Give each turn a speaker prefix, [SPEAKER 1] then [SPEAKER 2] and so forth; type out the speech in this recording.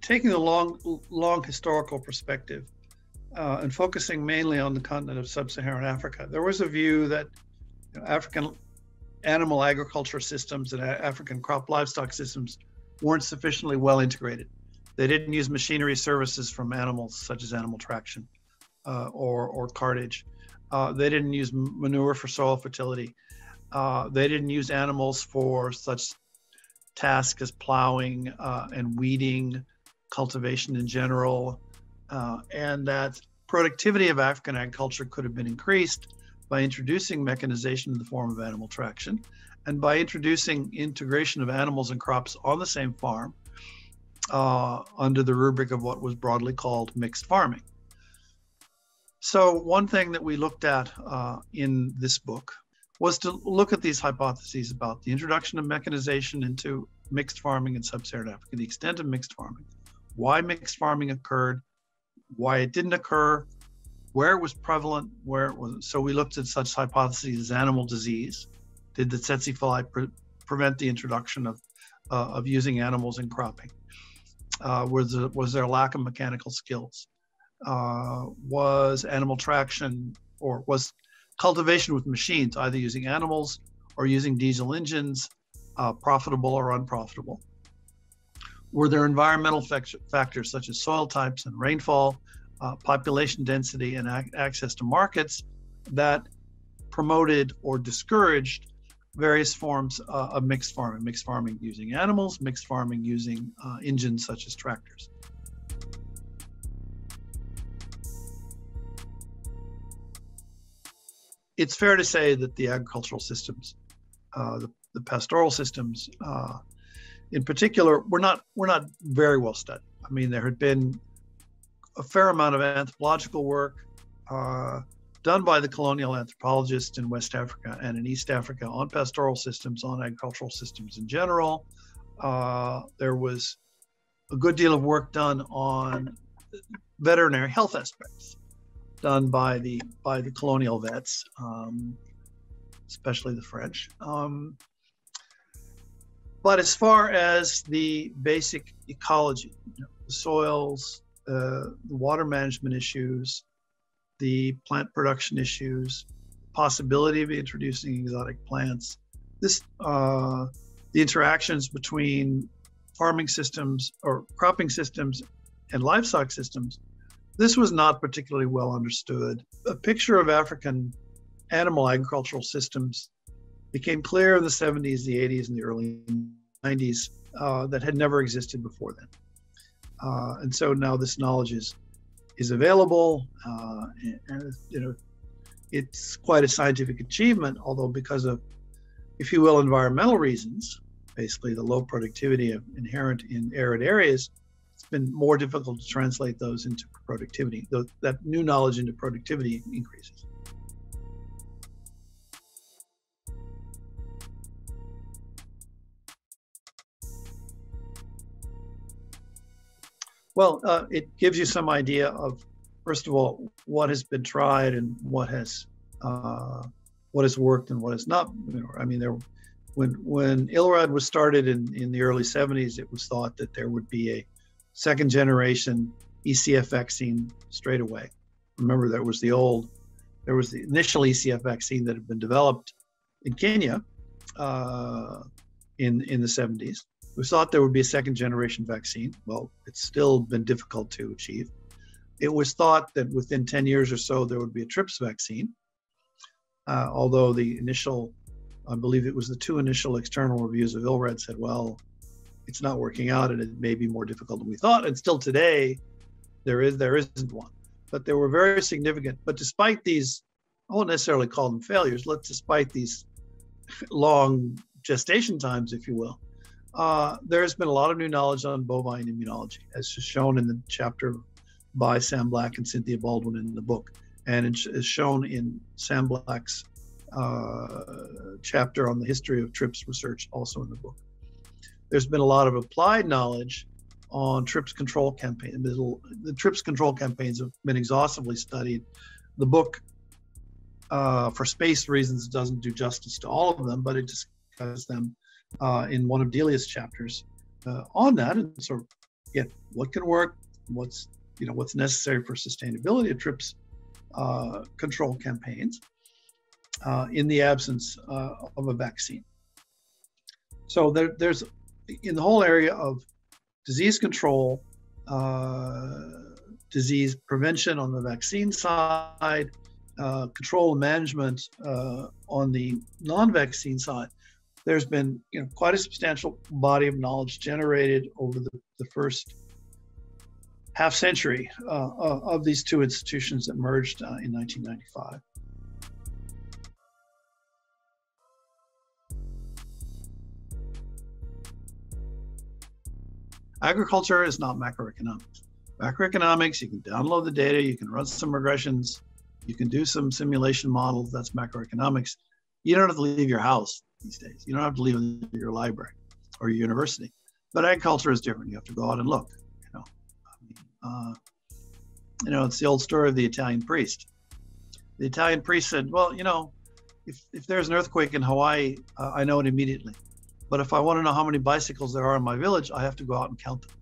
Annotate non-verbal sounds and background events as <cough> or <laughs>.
[SPEAKER 1] taking the long, long historical perspective uh, and focusing mainly on the continent of sub-Saharan Africa, there was a view that you know, African animal agriculture systems and African crop livestock systems weren't sufficiently well integrated. They didn't use machinery services from animals such as animal traction uh, or, or cartage. Uh, they didn't use manure for soil fertility. Uh, they didn't use animals for such tasks as plowing uh, and weeding, cultivation in general, uh, and that productivity of African agriculture could have been increased by introducing mechanization in the form of animal traction and by introducing integration of animals and crops on the same farm uh, under the rubric of what was broadly called mixed farming. So, one thing that we looked at uh, in this book was to look at these hypotheses about the introduction of mechanization into mixed farming in sub Saharan Africa, the extent of mixed farming, why mixed farming occurred, why it didn't occur, where it was prevalent, where it was. So we looked at such hypotheses as animal disease. Did the tsetse fly pre- prevent the introduction of, uh, of using animals in cropping? Uh, was, there, was there a lack of mechanical skills? Uh, was animal traction or was cultivation with machines, either using animals or using diesel engines, uh, profitable or unprofitable? Were there environmental factors such as soil types and rainfall uh, population density and ac- access to markets that promoted or discouraged various forms uh, of mixed farming, mixed farming using animals, mixed farming using uh, engines such as tractors. It's fair to say that the agricultural systems, uh, the, the, pastoral systems, uh, in particular, were not were not very well studied. I mean, there had been a fair amount of anthropological work uh, done by the colonial anthropologists in West Africa and in East Africa on pastoral systems, on agricultural systems in general. Uh, there was a good deal of work done on veterinary health aspects, done by the by the colonial vets, um, especially the French. Um, but as far as the basic ecology, you know, the soils, uh, the water management issues, the plant production issues, possibility of introducing exotic plants, this uh, the interactions between farming systems or cropping systems and livestock systems. This was not particularly well understood. A picture of African animal agricultural systems became clear in the 70s, the 80s, and the early 90s uh, that had never existed before then. Uh, and so now this knowledge is is available, uh, and, and, you know, it's quite a scientific achievement. Although because of, if you will, environmental reasons, basically the low productivity of inherent in arid areas, been more difficult to translate those into productivity. that new knowledge into productivity increases. Well, uh, it gives you some idea of, first of all, what has been tried and what has uh, what has worked and what has not. I mean, there when when ILRAD was started in in the early 70s, it was thought that there would be a second generation ECF vaccine straight away. Remember, there was the old, there was the initial ECF vaccine that had been developed in Kenya uh, in in the 70s we thought there would be a second generation vaccine. Well, it's still been difficult to achieve. It was thought that within 10 years or so, there would be a tryps vaccine. Uh, although the initial, I believe it was the two initial external reviews of ILRAD said, well, it's not working out and it may be more difficult than we thought. And still today, there is there isn't one. But they were very significant. But despite these, I won't necessarily call them failures, let's despite these <laughs> long gestation times, if you will, uh, there's been a lot of new knowledge on bovine immunology, as shown in the chapter by Sam Black and Cynthia Baldwin in the book, and it's shown in Sam Black's uh, chapter on the history of tryps research, also in the book. There's been a lot of applied knowledge on tryps control campaign. The tryps control campaigns have been exhaustively studied. The book, uh, for space reasons, doesn't do justice to all of them, but it discusses them uh, in one of Delia's chapters uh, on that. And so yet what can work, what's you know what's necessary for sustainability of tryps uh, control campaigns uh, in the absence uh, of a vaccine. So there, there's in the whole area of disease control, uh, disease prevention on the vaccine side, uh, control and management uh, on the non-vaccine side, there's been you know quite a substantial body of knowledge generated over the, the first half century uh, of these two institutions that merged uh, in 1995. Agriculture is not macroeconomics. Macroeconomics, you can download the data, you can run some regressions, you can do some simulation models. That's macroeconomics. You don't have to leave your house these days. You don't have to leave your library or your university. But agriculture is different. You have to go out and look. You know, uh, you know, it's the old story of the Italian priest. The Italian priest said, "Well, you know, if if there's an earthquake in Hawaii, uh, I know it immediately. But if I want to know how many bicycles there are in my village, I have to go out and count them."